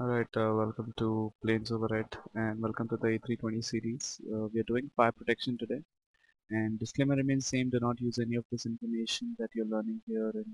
Alright, uh, welcome to Planes Overhead and welcome to the A320 series. Uh, we are doing fire protection today and disclaimer remains same, do not use any of this information that you're learning here in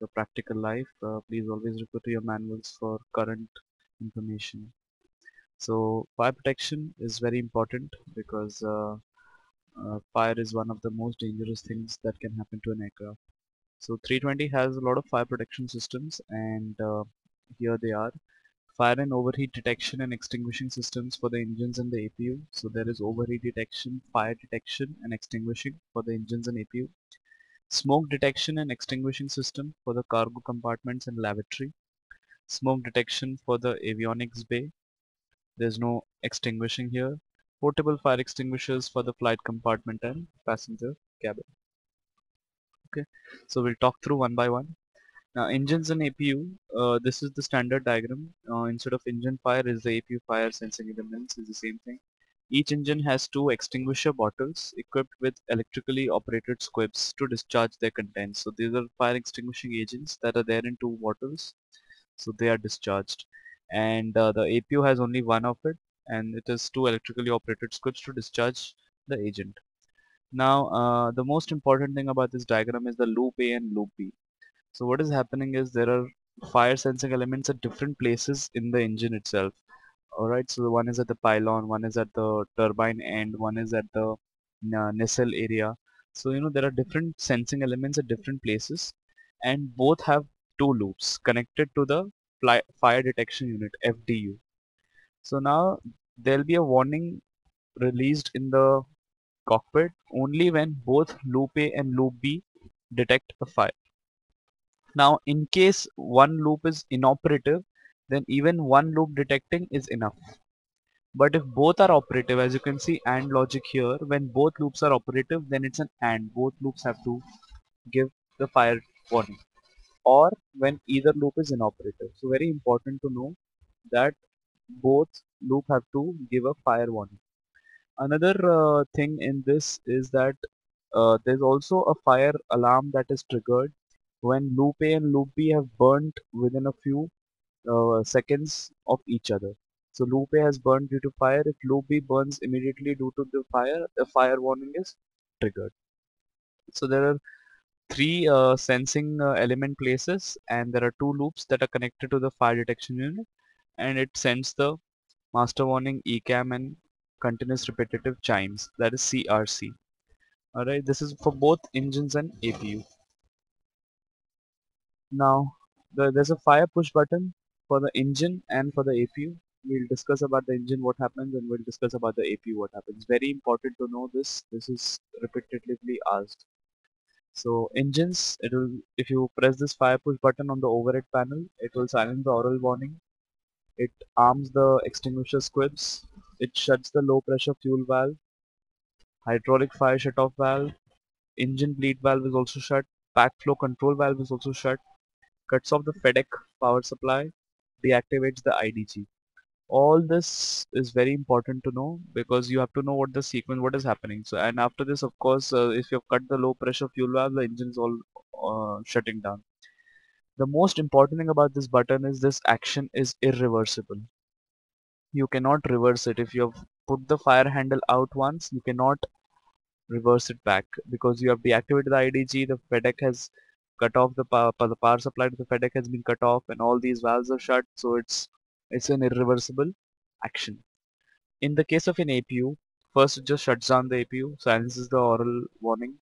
your practical life. Uh, please always refer to your manuals for current information. So fire protection is very important because uh, uh, fire is one of the most dangerous things that can happen to an aircraft. So 320 has a lot of fire protection systems and uh, here they are fire and overheat detection and extinguishing systems for the engines and the APU. So there is overheat detection, fire detection and extinguishing for the engines and APU. Smoke detection and extinguishing system for the cargo compartments and lavatory. Smoke detection for the avionics bay. There's no extinguishing here. Portable fire extinguishers for the flight compartment and passenger cabin. Okay, so we'll talk through one by one. Now engines and APU, uh, this is the standard diagram. Uh, instead of engine fire is the APU fire sensing elements is the same thing. Each engine has two extinguisher bottles equipped with electrically operated squibs to discharge their contents. So these are fire extinguishing agents that are there in two bottles. So they are discharged. And uh, the APU has only one of it and it has two electrically operated squibs to discharge the agent. Now uh, the most important thing about this diagram is the loop A and loop B. So what is happening is there are fire sensing elements at different places in the engine itself. Alright, so one is at the pylon, one is at the turbine end, one is at the uh, nacelle area. So you know there are different sensing elements at different places and both have two loops connected to the fire detection unit FDU. So now there will be a warning released in the cockpit only when both loop A and loop B detect a fire. Now in case one loop is inoperative then even one loop detecting is enough. But if both are operative as you can see AND logic here when both loops are operative then it's an AND both loops have to give the fire warning or when either loop is inoperative. So very important to know that both loop have to give a fire warning. Another uh, thing in this is that uh, there's also a fire alarm that is triggered when loop A and loop B have burnt within a few uh, seconds of each other. So loop A has burned due to fire. If loop B burns immediately due to the fire, a fire warning is triggered. So there are three uh, sensing uh, element places and there are two loops that are connected to the fire detection unit and it sends the master warning ECAM and continuous repetitive chimes that is CRC. Alright, this is for both engines and APU. Now the, there's a fire push button for the engine and for the APU. We'll discuss about the engine what happens and we'll discuss about the APU what happens. Very important to know this. This is repetitively asked. So engines, it will if you press this fire push button on the overhead panel, it will silence the aural warning. It arms the extinguisher squibs. It shuts the low pressure fuel valve. Hydraulic fire shut off valve. Engine bleed valve is also shut. Backflow control valve is also shut cuts off the FADEC power supply, deactivates the IDG. All this is very important to know because you have to know what the sequence, what is happening. So, and after this, of course, uh, if you've cut the low pressure fuel valve, the engine is all uh, shutting down. The most important thing about this button is this action is irreversible. You cannot reverse it. If you have put the fire handle out once, you cannot reverse it back because you have deactivated the IDG, the FADEC has cut off the power, the power supply to the FADEC has been cut off and all these valves are shut so it's it's an irreversible action. In the case of an APU, first it just shuts down the APU, silences the aural warning,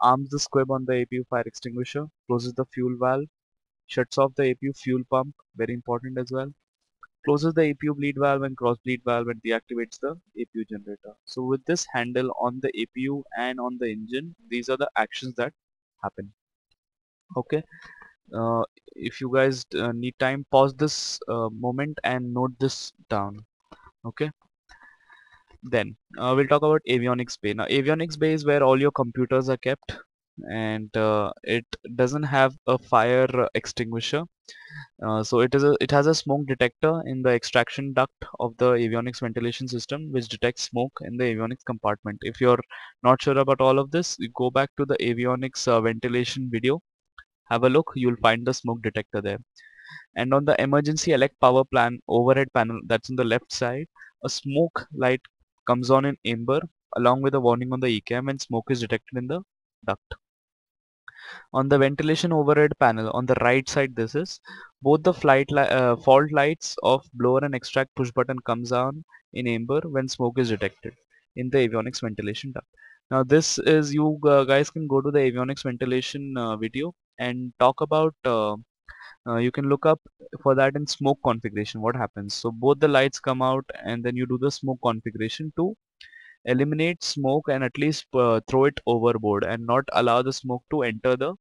arms the squib on the APU fire extinguisher, closes the fuel valve, shuts off the APU fuel pump, very important as well, closes the APU bleed valve and cross bleed valve and deactivates the APU generator. So with this handle on the APU and on the engine, these are the actions that happen okay. Uh, if you guys uh, need time pause this uh, moment and note this down. Okay. Then uh, we'll talk about avionics bay. Now avionics bay is where all your computers are kept and uh, it doesn't have a fire extinguisher. Uh, so it is a, it has a smoke detector in the extraction duct of the avionics ventilation system which detects smoke in the avionics compartment. If you're not sure about all of this go back to the avionics ventilation video have a look you'll find the smoke detector there and on the emergency elect power plan overhead panel that's on the left side a smoke light comes on in amber along with a warning on the ECAM when smoke is detected in the duct. On the ventilation overhead panel on the right side this is both the flight li uh, fault lights of blower and extract push button comes on in amber when smoke is detected in the avionics ventilation duct. Now this is you uh, guys can go to the avionics ventilation uh, video and talk about uh, uh, you can look up for that in smoke configuration what happens. So both the lights come out and then you do the smoke configuration to eliminate smoke and at least uh, throw it overboard and not allow the smoke to enter the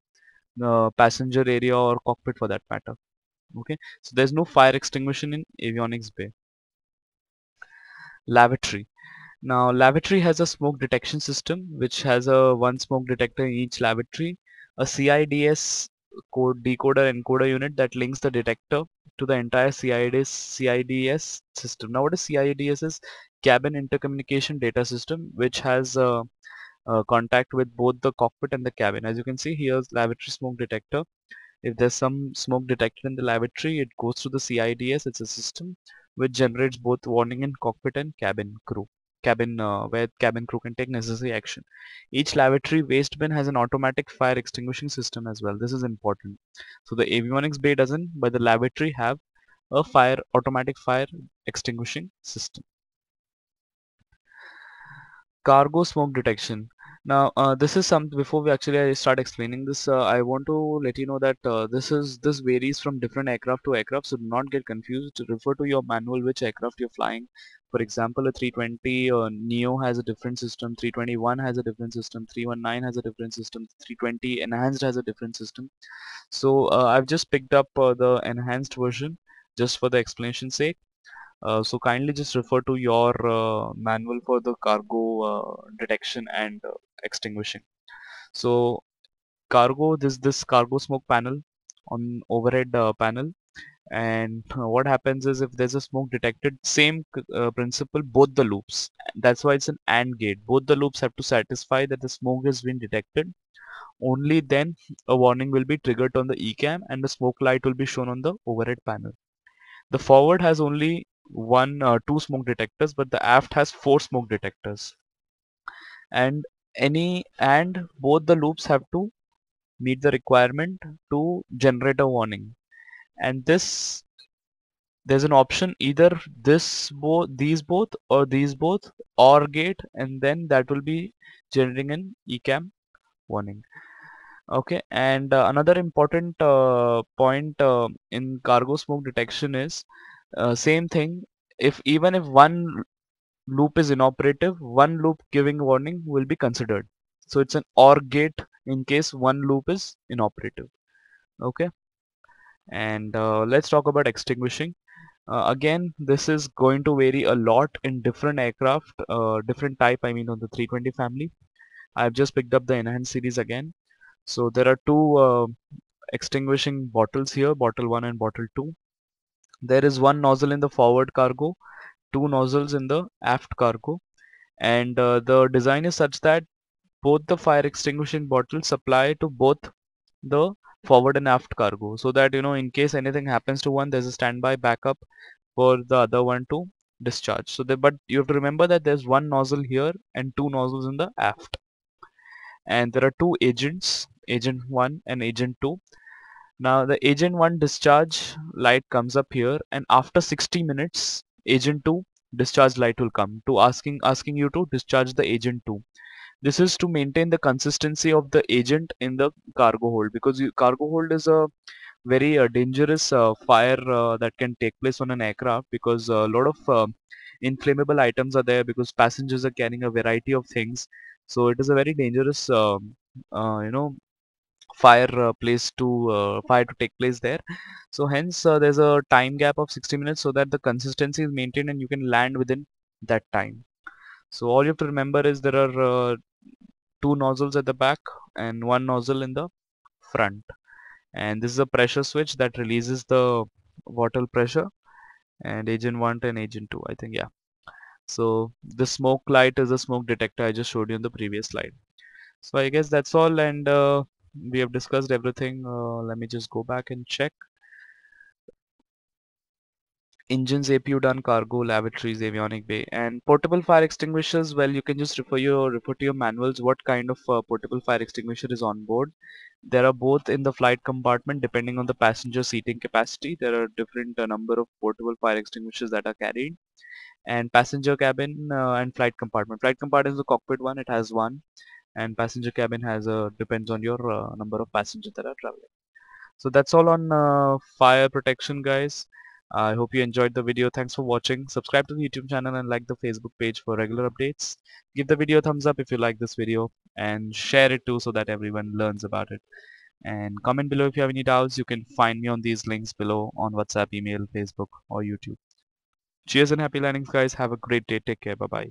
uh, passenger area or cockpit for that matter. Okay? So there's no fire extinguishing in avionics bay. Lavatory. Now lavatory has a smoke detection system which has a one smoke detector in each lavatory a CIDS code decoder encoder unit that links the detector to the entire CIDS CIDS system. Now what is CIDS is? Cabin intercommunication data system which has uh, uh, contact with both the cockpit and the cabin. As you can see here's lavatory smoke detector. If there's some smoke detected in the lavatory it goes to the CIDS it's a system which generates both warning in cockpit and cabin crew cabin uh, where cabin crew can take necessary action. Each lavatory waste bin has an automatic fire extinguishing system as well. This is important. So the avionics bay doesn't but the lavatory have a fire automatic fire extinguishing system. Cargo smoke detection now uh, this is some before we actually start explaining this uh, I want to let you know that uh, this is this varies from different aircraft to aircraft so do not get confused. Refer to your manual which aircraft you're flying. For example a 320 uh, Neo has a different system 321 has a different system 319 has a different system 320 enhanced has a different system. So uh, I've just picked up uh, the enhanced version just for the explanation sake uh, so kindly just refer to your uh, manual for the cargo uh, detection and uh, extinguishing. So cargo, this this cargo smoke panel on overhead panel and what happens is if there's a smoke detected same uh, principle both the loops. That's why it's an AND gate. Both the loops have to satisfy that the smoke has been detected. Only then a warning will be triggered on the ECAM and the smoke light will be shown on the overhead panel. The forward has only one uh, two smoke detectors but the aft has four smoke detectors. And any and both the loops have to meet the requirement to generate a warning. And this there's an option either this both these both or these both or gate and then that will be generating an ECAM warning. Okay and uh, another important uh, point uh, in cargo smoke detection is uh, same thing. If even if one loop is inoperative one loop giving warning will be considered. So it's an OR gate in case one loop is inoperative. Okay? And uh, let's talk about extinguishing. Uh, again this is going to vary a lot in different aircraft uh, different type I mean on the 320 family. I've just picked up the enhanced series again. So there are two uh, extinguishing bottles here bottle 1 and bottle 2 there is one nozzle in the forward cargo two nozzles in the aft cargo. And uh, the design is such that both the fire extinguishing bottles supply to both the forward and aft cargo so that you know in case anything happens to one there's a standby backup for the other one to discharge. So but you have to remember that there's one nozzle here and two nozzles in the aft. And there are two agents agent 1 and agent 2 now the agent 1 discharge light comes up here and after 60 minutes agent 2 discharge light will come to asking asking you to discharge the agent 2 this is to maintain the consistency of the agent in the cargo hold because you, cargo hold is a very uh, dangerous uh, fire uh, that can take place on an aircraft because a lot of uh, inflammable items are there because passengers are carrying a variety of things. So it is a very dangerous um, uh, you know fire uh, place to uh, fire to take place there. So hence uh, there's a time gap of 60 minutes so that the consistency is maintained and you can land within that time. So all you have to remember is there are two nozzles at the back and one nozzle in the front. And this is a pressure switch that releases the bottle pressure. And agent 1 and agent 2 I think yeah. So the smoke light is a smoke detector I just showed you in the previous slide. So I guess that's all and uh, we have discussed everything uh, let me just go back and check engines, APU done, cargo, lavatories, avionic bay, and portable fire extinguishers. Well, you can just refer your refer to your manuals what kind of uh, portable fire extinguisher is on board. There are both in the flight compartment depending on the passenger seating capacity. There are different uh, number of portable fire extinguishers that are carried and passenger cabin uh, and flight compartment. Flight compartment is the cockpit one, it has one and passenger cabin has a depends on your uh, number of passengers that are traveling. So that's all on uh, fire protection guys. I hope you enjoyed the video. Thanks for watching. Subscribe to the YouTube channel and like the Facebook page for regular updates. Give the video a thumbs up if you like this video and share it too so that everyone learns about it. And comment below if you have any doubts. You can find me on these links below on WhatsApp, email, Facebook or YouTube. Cheers and happy landings guys. Have a great day. Take care. Bye bye.